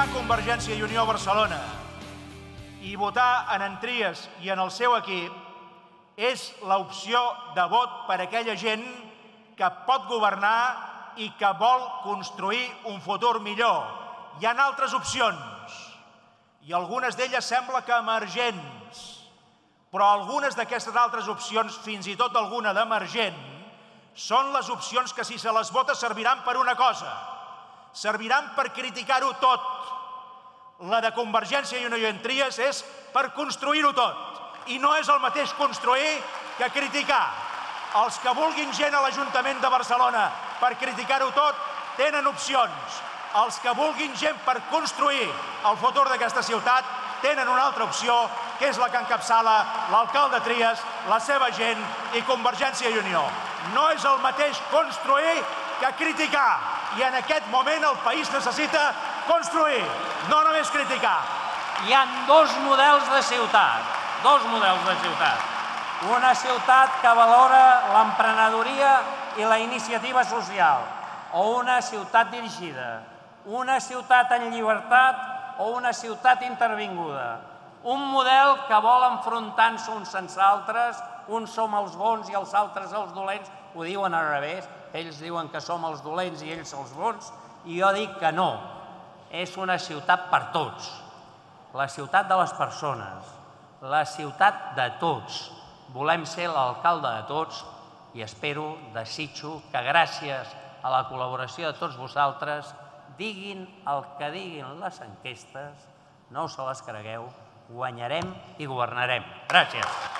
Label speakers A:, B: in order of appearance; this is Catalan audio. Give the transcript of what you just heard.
A: votar en Convergència i Unió a Barcelona i votar en Entries i en el seu equip és l'opció de vot per a aquella gent que pot governar i que vol construir un futur millor. Hi ha altres opcions i algunes d'elles sembla que emergents, però algunes d'aquestes altres opcions, fins i tot alguna d'emergent, són les opcions que si se les vota serviran per una cosa, serviran per criticar-ho tot. La de Convergència i Unió i Tries és per construir-ho tot. I no és el mateix construir que criticar. Els que vulguin gent a l'Ajuntament de Barcelona per criticar-ho tot tenen opcions. Els que vulguin gent per construir el futur d'aquesta ciutat tenen una altra opció, que és la que encapçala l'alcalde Trias, la seva gent i Convergència i Unió. No és el mateix construir que criticar i en aquest moment el país necessita construir, no només criticar.
B: Hi han dos models de ciutat, dos models de ciutat. Una ciutat que valora l'emprenedoria i la iniciativa social, o una ciutat dirigida, una ciutat en llibertat o una ciutat intervinguda. Un model que vol enfrontant-se uns sense altres, uns som els bons i els altres els dolents, ho diuen al revés, ells diuen que som els dolents i ells els bons, i jo dic que no. És una ciutat per tots. La ciutat de les persones. La ciutat de tots. Volem ser l'alcalde de tots i espero, desitjo, que gràcies a la col·laboració de tots vosaltres diguin el que diguin les enquestes, no se les cregueu, guanyarem i governarem. Gràcies.